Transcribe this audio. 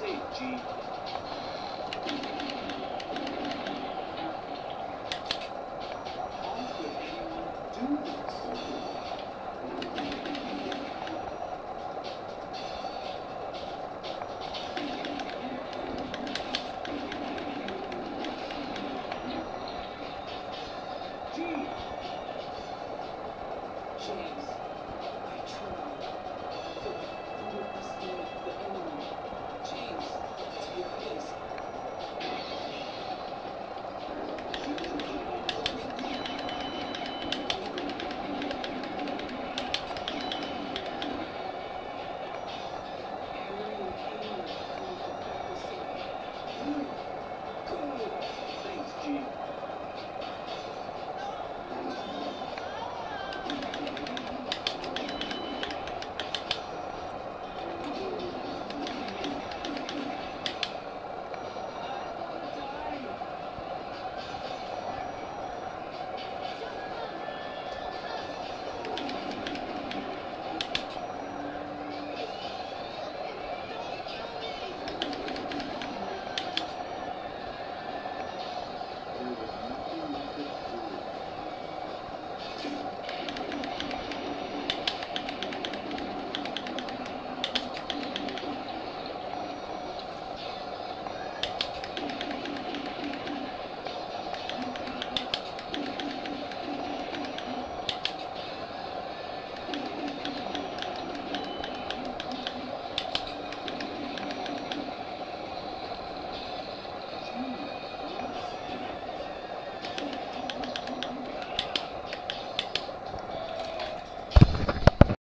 aceite